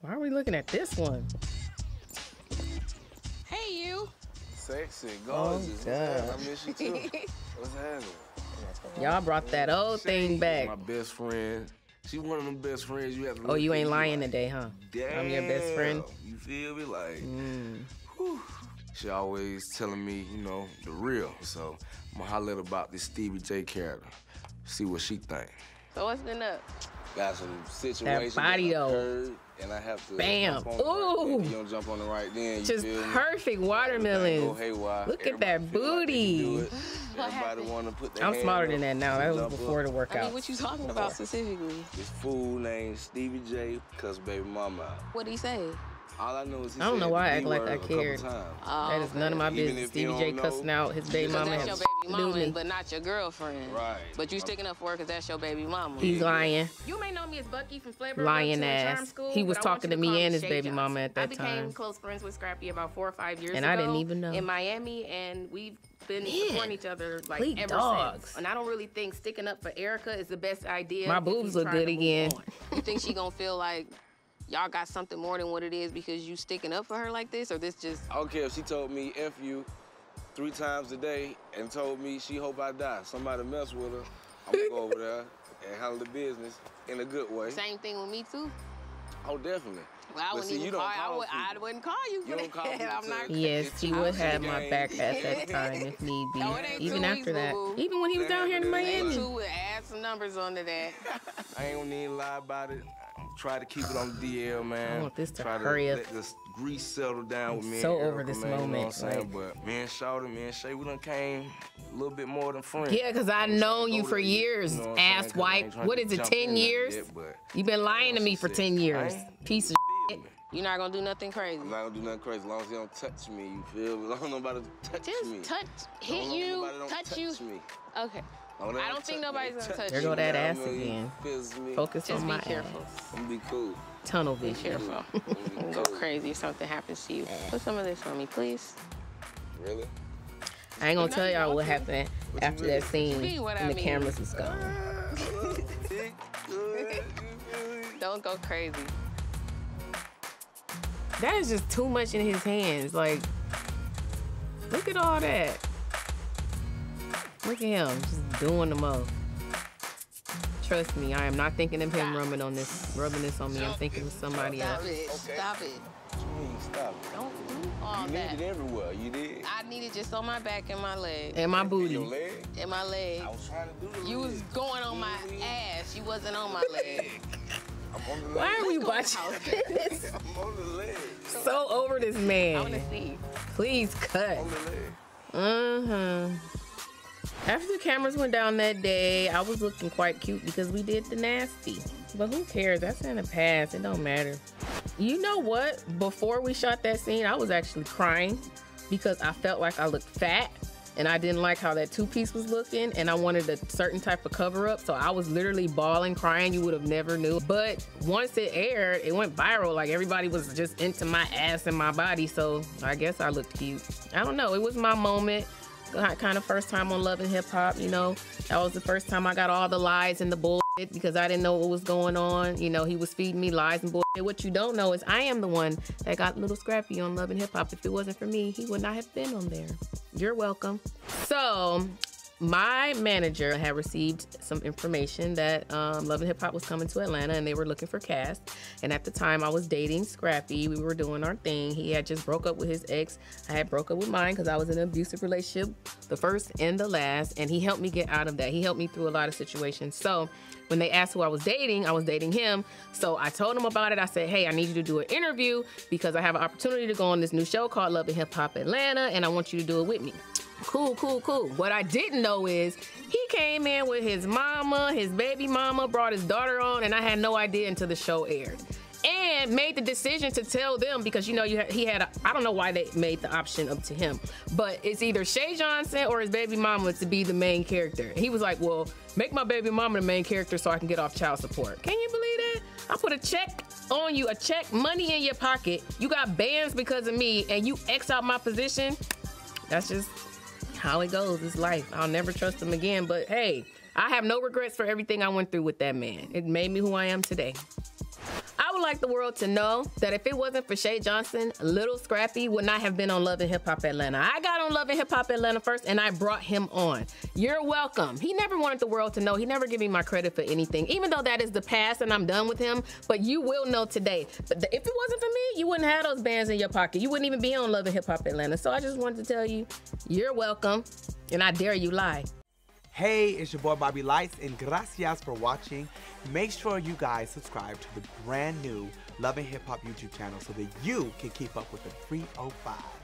Why are we looking at this one? Hey, you. Sexy, Oh, gorgeous. God. I miss you too. What's happening? Y'all brought that old thing back. My best friend. She one of them best friends you have to Oh, you ain't lying like, today, huh? Damn. I'm your best friend. You feel me? Like, Mm. whew. she always telling me, you know, the real. So I'm gonna holler about this Stevie J character. See what she think. So what's been up? Got some situations body, that though. Occurred, and I have to Bam. jump on the right. Ooh. If you don't jump on the right then, you Just feel perfect watermelon. watermelons. haywire. Look at that feel like they can do booty. wanna put their I'm hand smarter than that now. That was before up. the I workout. mean, what you talking about specifically? This fool named Stevie J, cause baby mama. What'd he say? All I know is he I don't said know why I act like B-word I a couple cared. Oh, That is none of my business. if you Stevie J cussing out his baby mama. that's your baby mama, me. but not your girlfriend. Right. But you sticking up for her because that's your baby mama. He's lying. You may know me as Bucky from Flavor Lying ass. Charm School. He was but I want talking you to me and his Shay baby Johnson. mama at that time. I that became time. close friends with Scrappy about four or five years And ago. I didn't even know. In Miami, and we've been Man, supporting each other like complete ever dogs. since. And I don't really think sticking up for Erica is the best idea. My boobs he's look good again. You think she gonna feel like y'all got something more than what it is because you sticking up for her like this, or this just I don't care if she told me F you three times a day and told me she hope I die. Somebody mess with her, I'm gonna go over there and handle the business in a good way. same thing with me too? Oh, definitely. Well, I But wouldn't see, even you don't call, I, would, I wouldn't call you for You don't call that. I'm not. Yes, he would have my the back at that time if need be. No, Even after weeks, that. boo-boo. Even when he was down here in Ain't Miami. Two would add some numbers onto that. I ain't gonna even lie about it. Try to keep it on the DL, man. I want this to Try hurry to up. let this grease settle down with me. so and over Erica, this man, You know moment, what I'm saying? like- But me and Shawty, me and Shay, we done came a little bit more than friends. Yeah, because I've known you for years, You know what I'm saying? ass 'Cause I wipe. ain't trying What to is it, 10 years? yet, You've been lying to me for 10 years. Piece of shit. You're not gonna do nothing crazy. I'm not gonna do nothing crazy as long as he don't touch me. You feel me? As long as nobody touch Just me. touch, hit you, nobody don't touch you. Me. Okay. Long I don't think nobody's gonna touch There you. go that I ass again. Focus Just on be my careful. ass. I'm be cool. Tunnel Be vision. careful. Be Don't go crazy if something happens to you. Put some of this on me, please. Really? I ain't gonna tell you y'all what happened What after mean? that scene mean what I and the mean? cameras was gone. Dick good, you feel me? Don't go crazy. That is just too much in his hands. Like, look at all that. Look at him, just doing the most. Trust me, I am not thinking of him rubbing on this, rubbing this on me. I'm thinking of somebody Stop else. it. Okay. Stop it. You? Stop it. Don't do all You that. need it everywhere. You did. I need it just on my back and my leg. And my booty. Your booty. leg? And my leg. I was trying to do the You was leg. going on my ass. You wasn't on my leg. I'm on the leg. Why are we Let's go watching this? I'm on the leg. So over this man. I wanna see. Please cut. On the leg. Uh-huh. After the cameras went down that day, I was looking quite cute because we did the nasty. But who cares? That's in the past. It don't matter. You know what? Before we shot that scene, I was actually crying because I felt like I looked fat and I didn't like how that two piece was looking and I wanted a certain type of cover up. So I was literally bawling, crying. You would have never knew. But once it aired, it went viral. Like everybody was just into my ass and my body. So I guess I looked cute. I don't know. It was my moment kind of first time on Love and Hip Hop, you know. That was the first time I got all the lies and the bullshit because I didn't know what was going on. You know, he was feeding me lies and bullshit. What you don't know is I am the one that got a Little Scrappy on Love and Hip Hop. If it wasn't for me, he would not have been on there. You're welcome. So, my manager had received some information that um, Love and Hip Hop was coming to Atlanta and they were looking for cast. And at the time, I was dating Scrappy. We were doing our thing. He had just broke up with his ex. I had broke up with mine because I was in an abusive relationship, the first and the last. And he helped me get out of that. He helped me through a lot of situations. So when they asked who I was dating, I was dating him. So I told him about it. I said, hey, I need you to do an interview because I have an opportunity to go on this new show called Love and Hip Hop Atlanta, and I want you to do it with me. Cool, cool, cool. What I didn't know is he came in with his mama, his baby mama, brought his daughter on, and I had no idea until the show aired. And made the decision to tell them because you know you ha- he had a, I don't know why they made the option up to him, but it's either Shay Johnson or his baby mama to be the main character. He was like, "Well, make my baby mama the main character so I can get off child support." Can you believe that? I put a check on you, a check, money in your pocket. You got bans because of me, and you X out my position. That's just how it goes. It's life. I'll never trust him again. But hey, I have no regrets for everything I went through with that man. It made me who I am today. Would like the world to know that if it wasn't for Shay Johnson, Little Scrappy would not have been on Love and Hip Hop Atlanta. I got on Love and Hip Hop Atlanta first, and I brought him on. You're welcome. He never wanted the world to know. He never gave me my credit for anything, even though that is the past and I'm done with him. But you will know today. But if it wasn't for me, you wouldn't have those bands in your pocket. You wouldn't even be on Love and Hip Hop Atlanta. So I just wanted to tell you, you're welcome, and I dare you lie. Hey, it's your boy Bobby Lytes, and gracias for watching. Make sure you guys subscribe to the brand new Love and Hip Hop YouTube channel so that you can keep up with the 305.